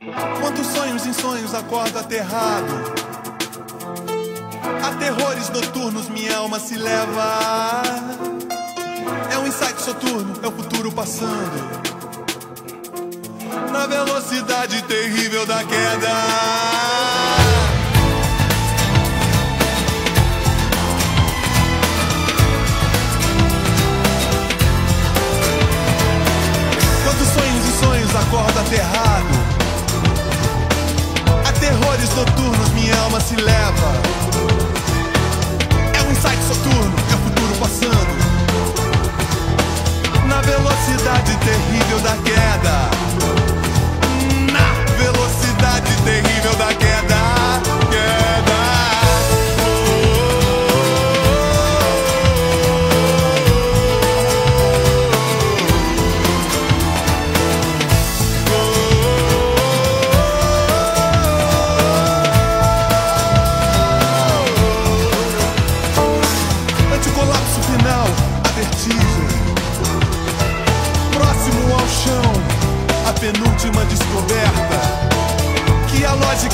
Quantos sonhos em sonhos acordo aterrado? A terrores noturnos minha alma se leva. É um insight soturno, é o futuro passando. Na velocidade terrível da queda. Acordo aterrado? Minha alma se leva. É um insight soturno, é o futuro passando. Na velocidade terrível da queda. Na velocidade terrível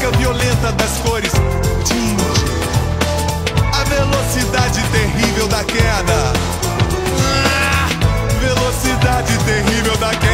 a lógica violenta das cores. A velocidade terrível da queda. Ah, velocidade terrível da. Queda.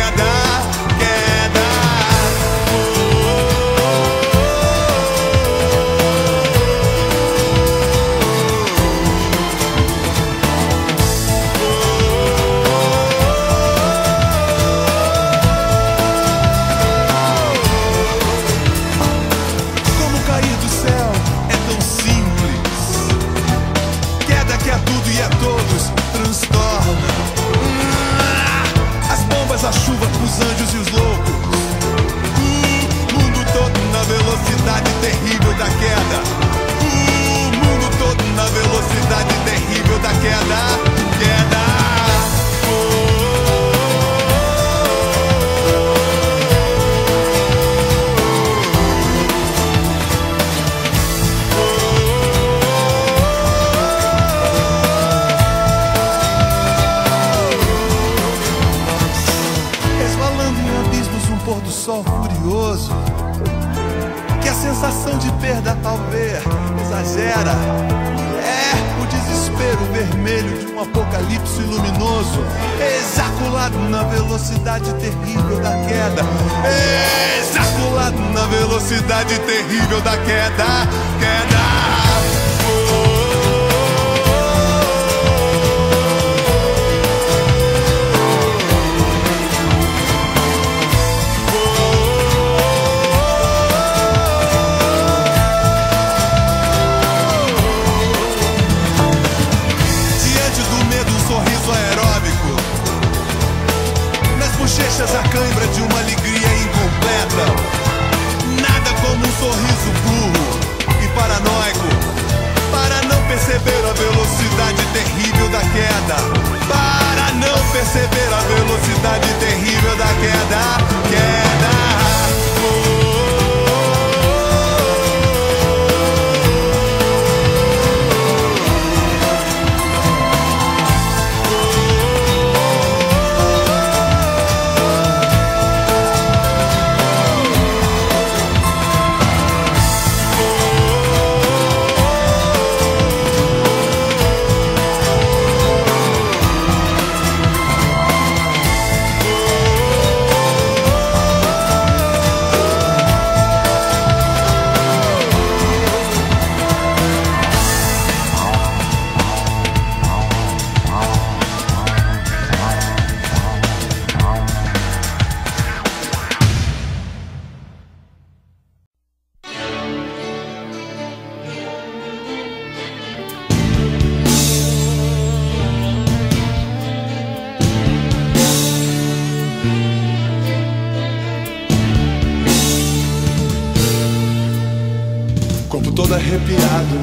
Corpo todo arrepiado,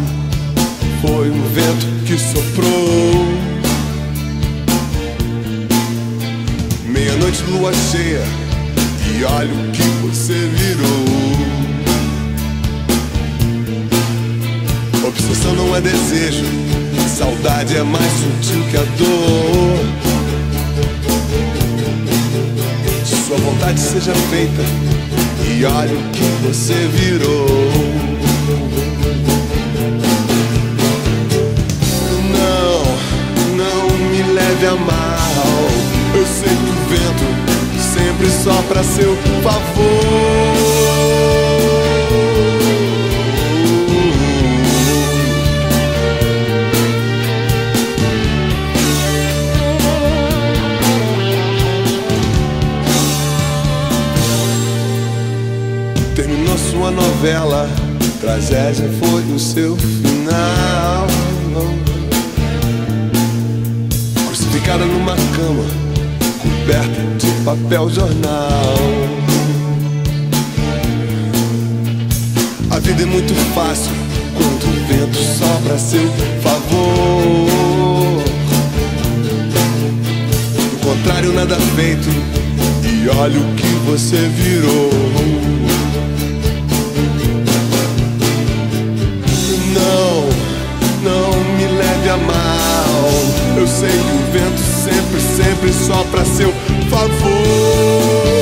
foi um vento que soprou. Meia-noite, lua cheia, e olha o que você virou. Obsessão não é desejo, saudade é mais sutil que a dor. Sua vontade seja feita E olha o que você virou. Me leve a mal. Eu sei que o vento sempre sopra a seu favor. sua novela, tragédia foi o seu final. Crucificada numa cama, coberta de papel jornal. A vida é muito fácil quando o vento sopra a seu favor. Do contrário, nada feito, e olha o que você virou. Sei que o vento sempre, sempre sopra a seu favor.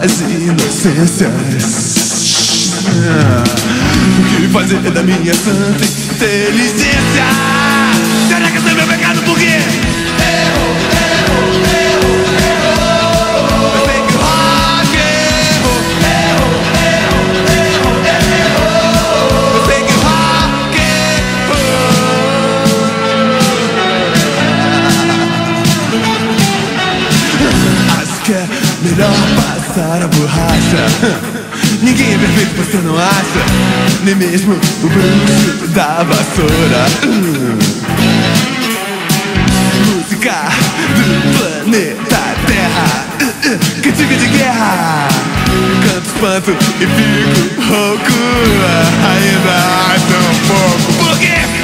Das inocências O que fazer da minha santa inteligência? Será que esse é meu você não acha? Nem mesmo o bruxo da vassoura Música do planeta Terra Cantiga de guerra Canto espanto e fico rouco Ainda tão pouco Por quê?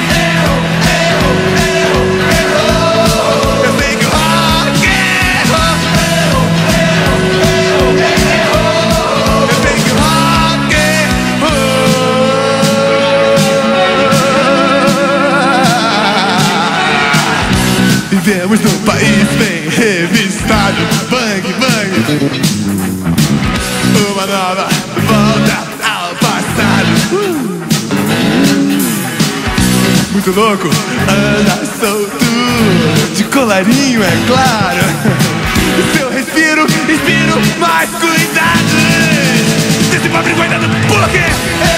Muito louco, anda solto De colarinho, é claro. Se eu respiro, inspiro mais cuidado. Desse pobre coitado, por quê?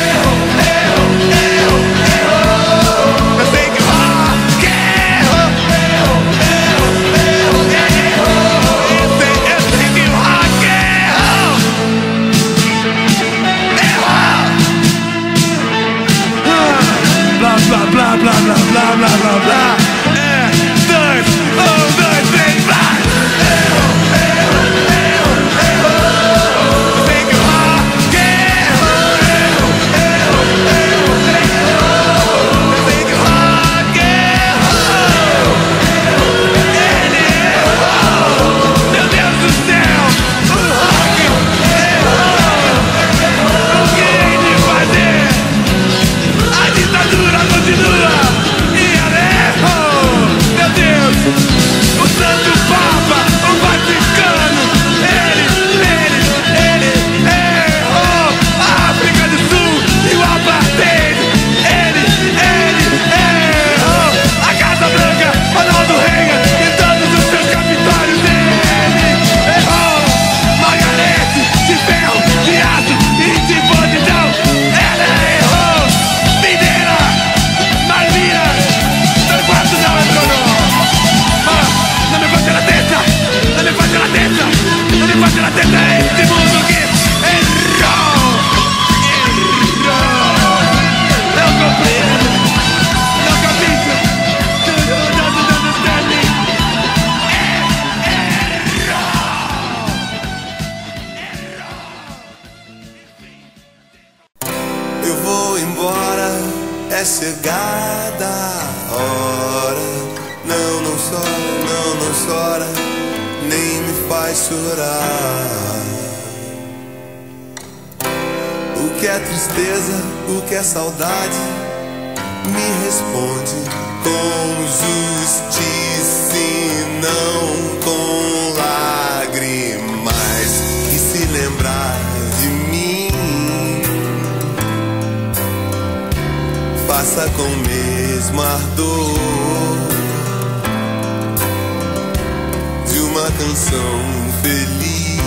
canção feliz,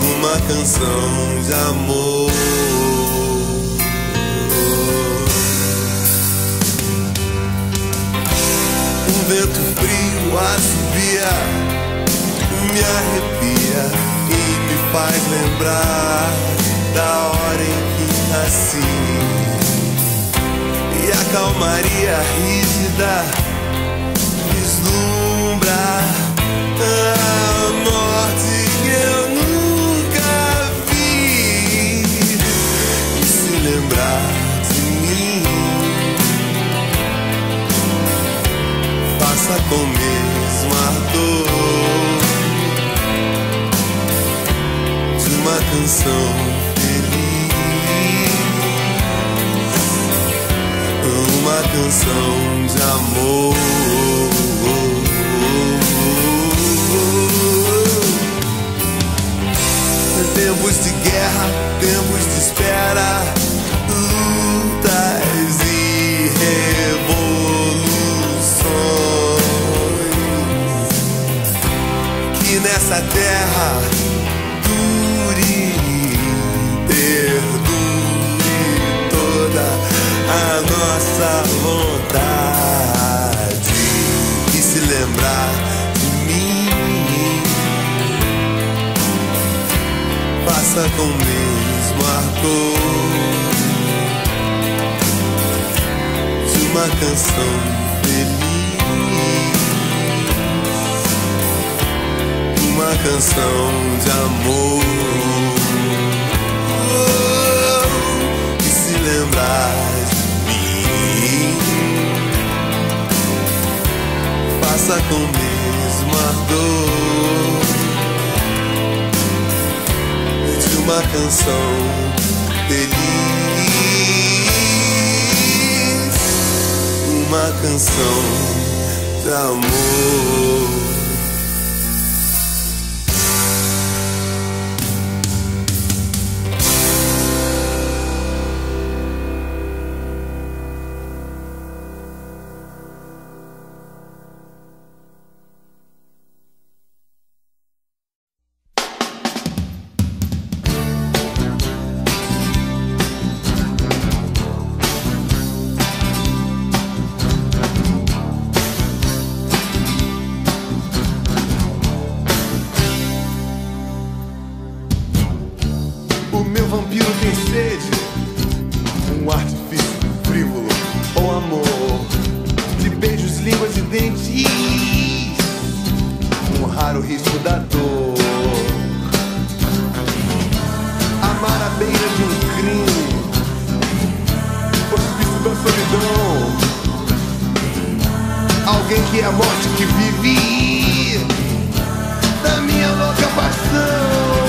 uma canção de amor. Um vento frio assobia, me arrepia e me faz lembrar da hora em que nasci. E a calmaria rígida com o mesmo ardor. De uma canção feliz, uma canção de amor. Tempos de guerra, tempos de espera. essa terra dure, perdure toda a nossa vontade e se lembrar de mim. passa com o mesmo arco de uma canção canção de amor. E se lembrar de mim, faça com o mesmo ardor de uma canção feliz, uma canção de amor. um raro riso da dor. Amar a beira de um crime, hospício da solidão. Alguém que é a morte que vive da minha louca paixão.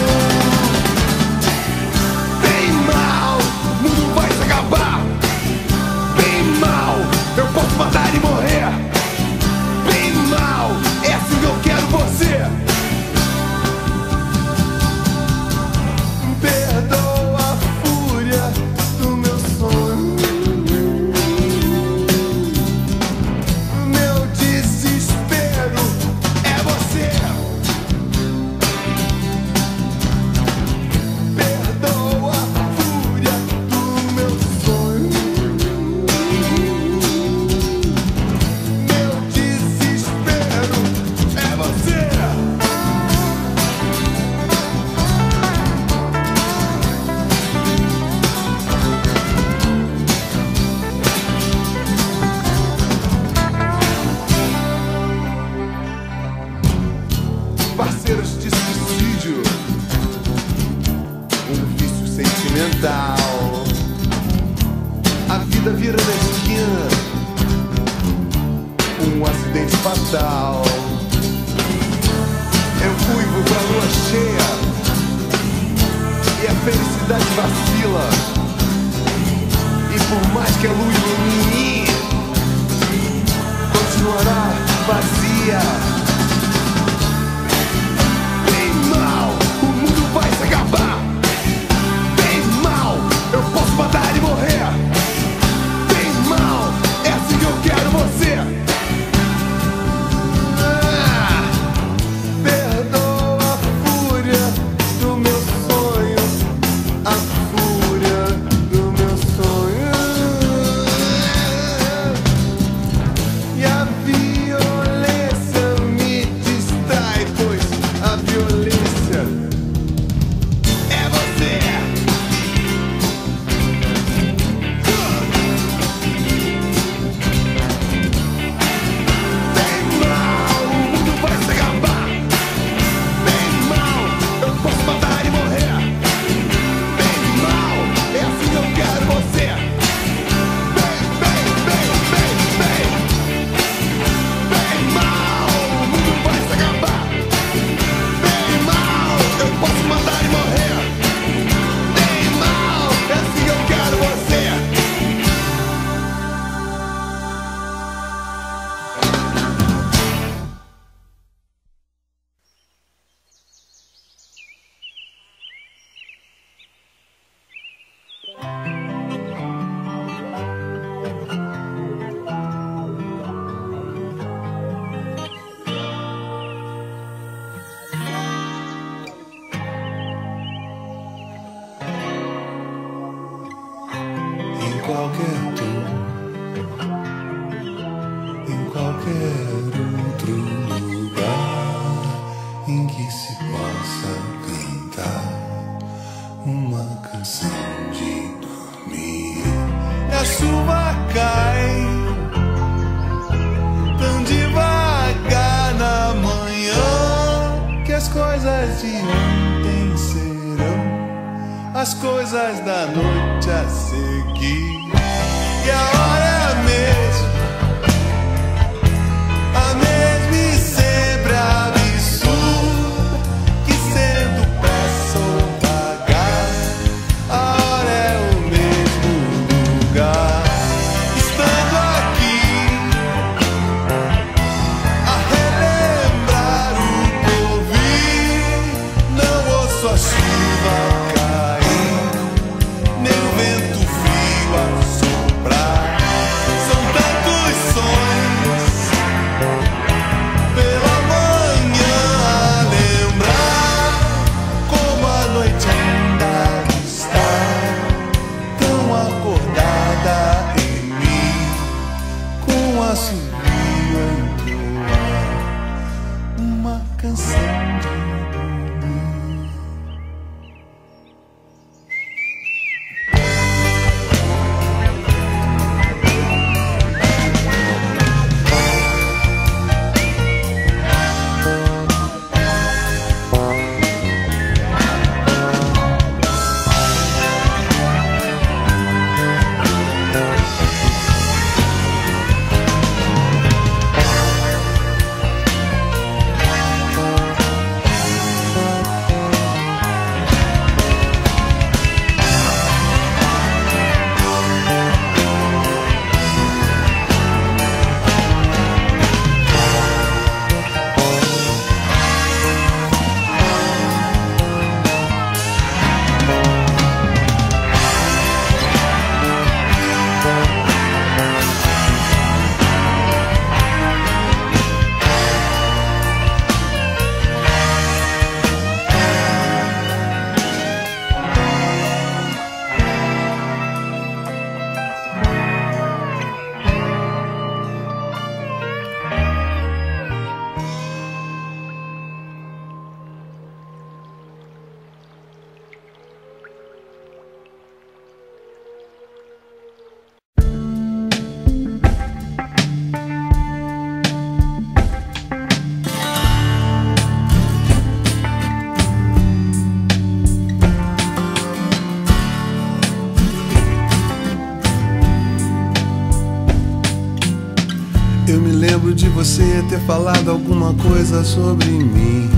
Você ter falado alguma coisa sobre mim.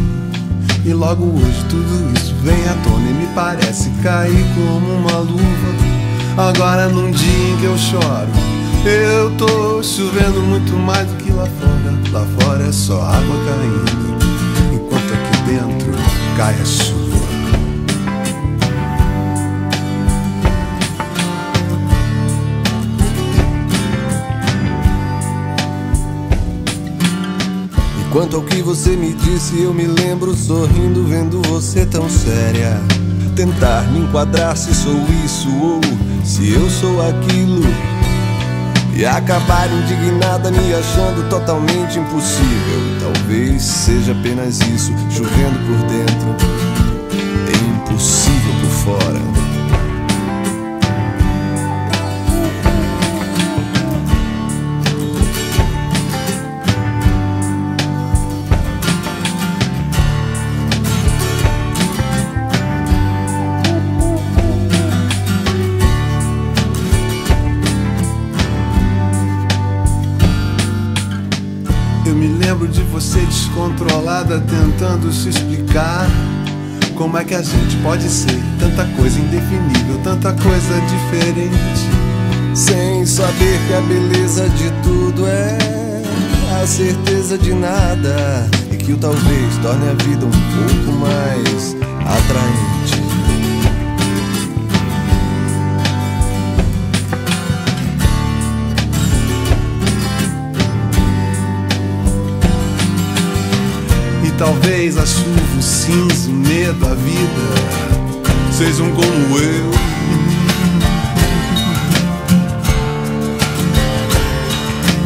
E logo hoje tudo isso vem à tona e me parece cair como uma luva. Agora num dia em que eu choro, eu tô chovendo muito mais do que lá fora. Lá fora é só água caindo, enquanto aqui dentro cai a chuva. Quanto ao que você me disse, eu me lembro sorrindo, vendo você tão séria. Tentar me enquadrar se sou isso ou se eu sou aquilo. E acabar indignada, me achando totalmente impossível. Talvez seja apenas isso, chovendo por dentro, e impossível por fora. Descontrolada tentando se explicar como é que a gente pode ser tanta coisa indefinível, tanta coisa diferente. Sem saber que a beleza de tudo é a certeza de nada e que o talvez torne a vida um pouco mais atraente. Talvez a chuva, o cinza, o medo, a vida sejam como eu.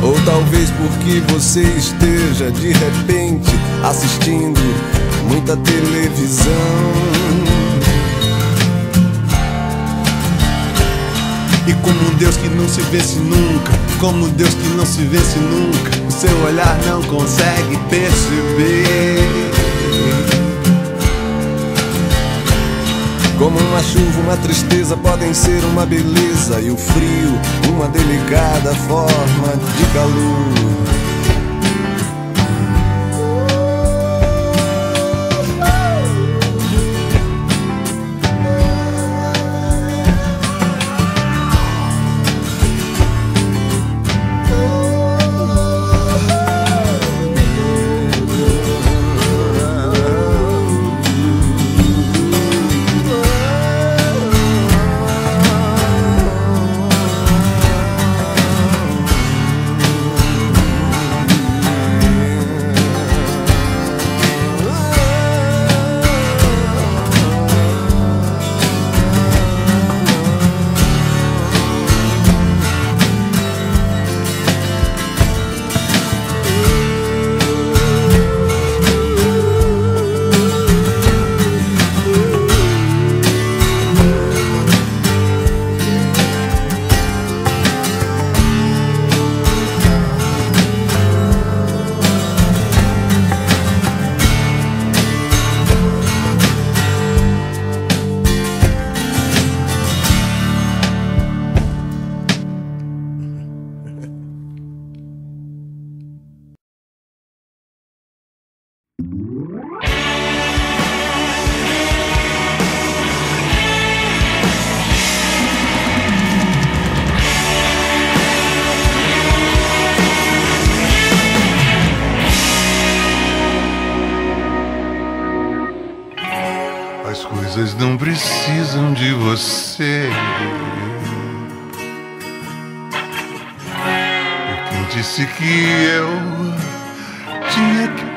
Ou talvez porque você esteja de repente assistindo muita televisão. E como um Deus que não se vence nunca, como Deus que não se vence nunca, o seu olhar não consegue perceber. Como uma chuva, uma tristeza podem ser uma beleza e o frio, uma delicada forma de calor.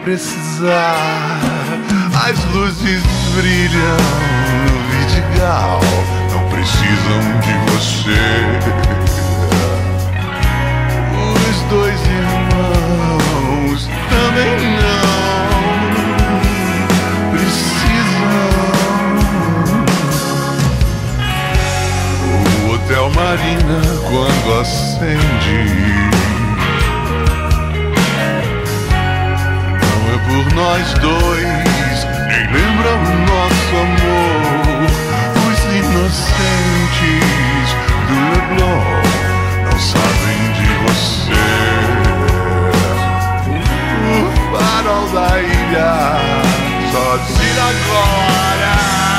Precisar. As luzes brilham no vidigal, não precisam de você. Os dois quando acende. Não é por nós dois, nem lembra o nosso amor. Os inocentes do Leblon não sabem de você. O farol da ilha só tira agora.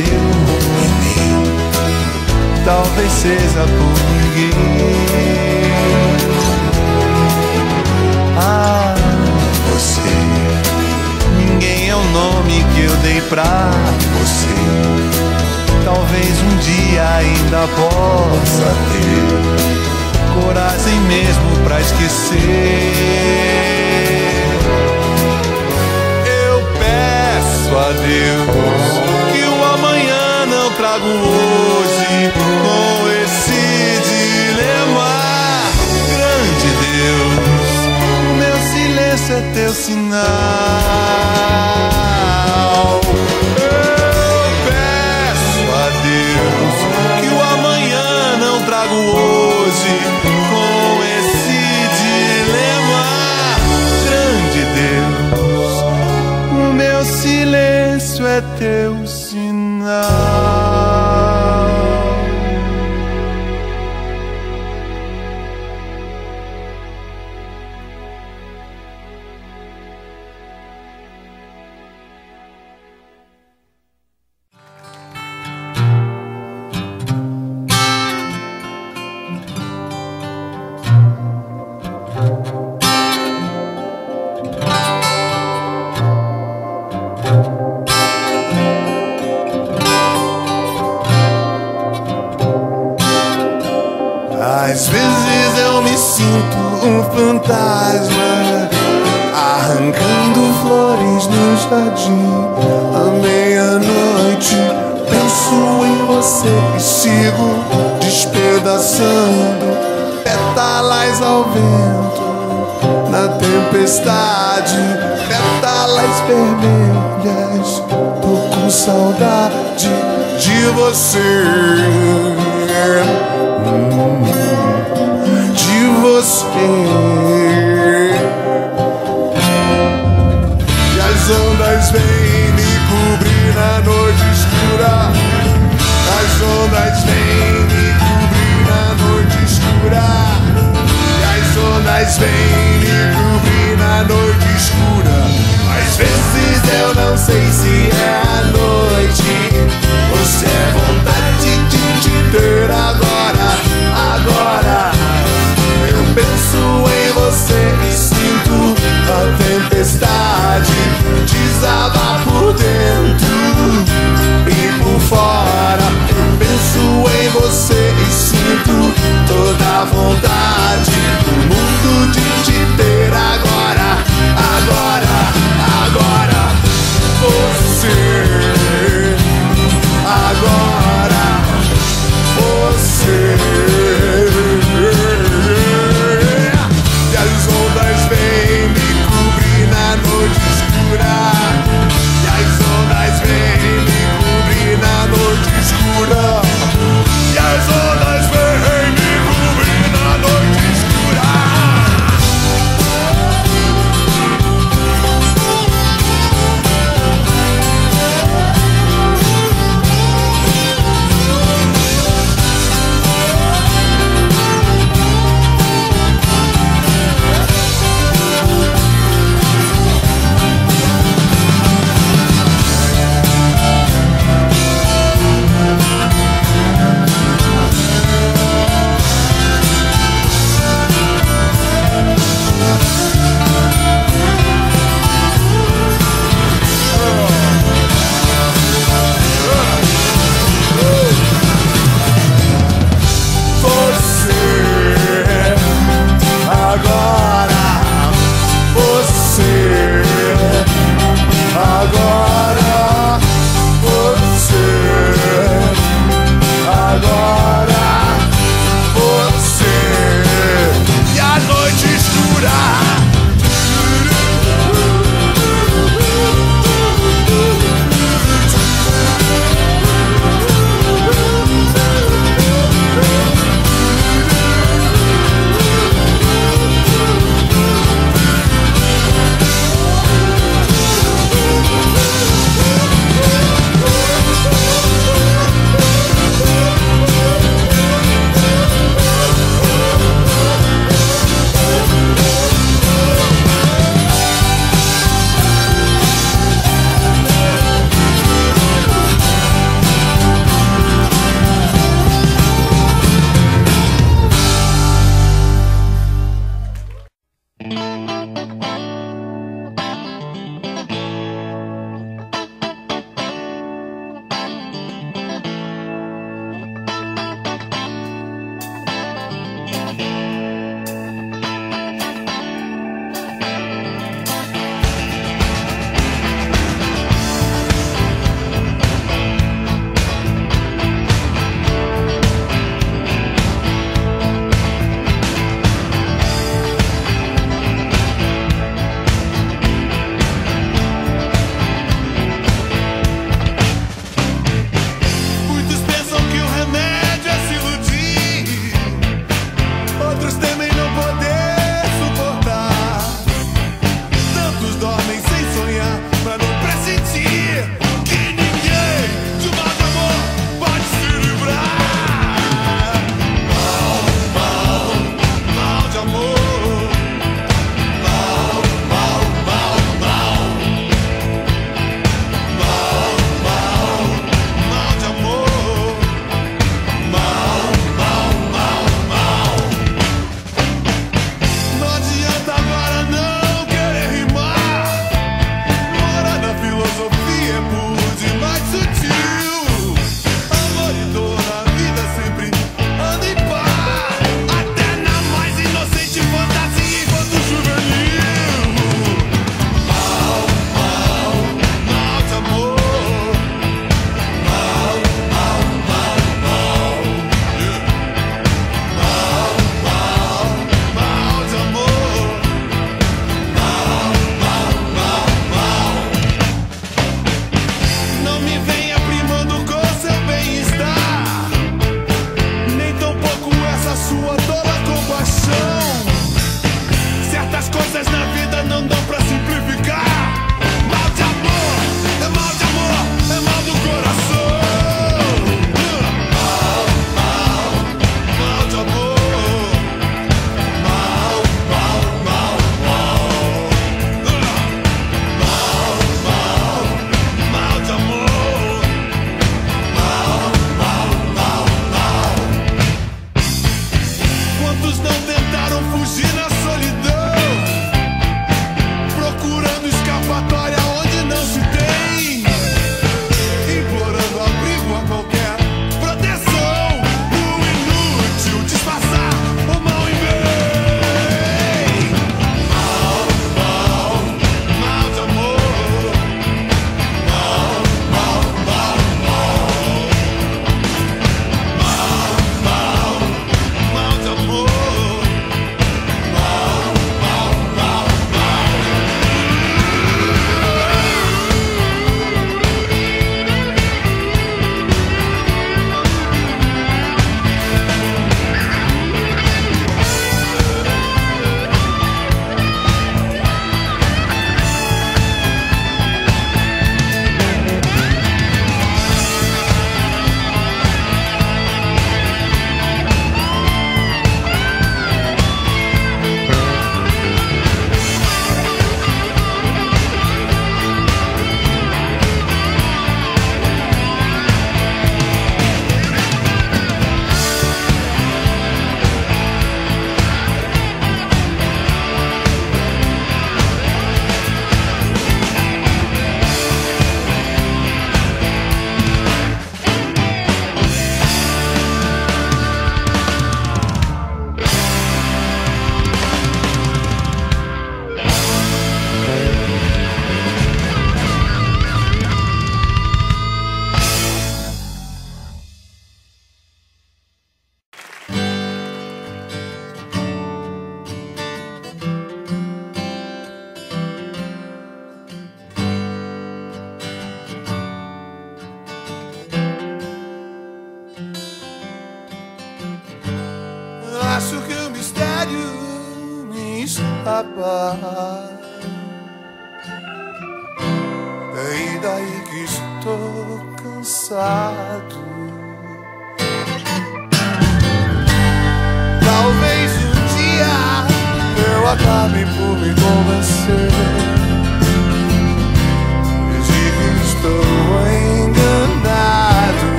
Em mim talvez seja por ninguém. Ah, você, ninguém é o nome que eu dei pra você. Talvez um dia ainda possa ter coragem mesmo pra esquecer. Eu peço a Deus hoje com esse dilema. Grande Deus, meu silêncio é teu sinal. Eu peço a Deus que o amanhã não trago hoje com esse dilema. Grande Deus, o meu silêncio é teu sinal. você. De você. E as ondas vêm me cobrir na noite escura. As ondas vêm me cobrir na noite escura. E as ondas vêm me cobrir na noite escura. Às vezes eu não sei se é a noite.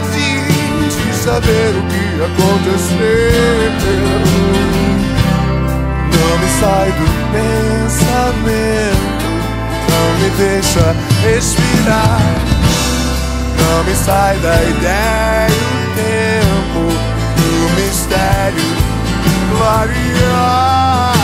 de saber o que aconteceu. Não me sai do pensamento, não me deixa respirar. Não me sai da ideia o tempo do mistério gloriar.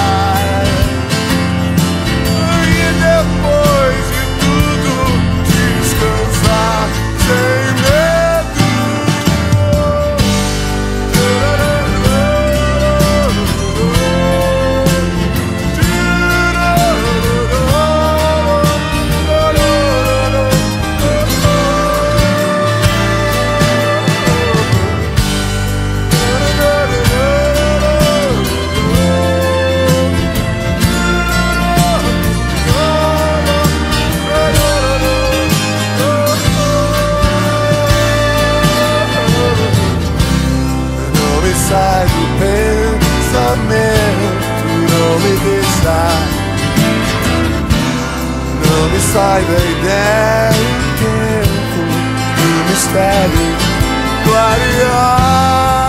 não me deixar Não me sai da ideia o tempo do mistério clarear.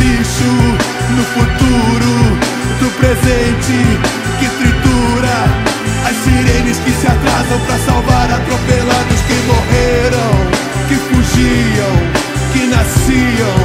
lixo no futuro do presente que tritura as sirenes que se atrasam para salvar atropelados que morreram, que fugiam, que nasciam.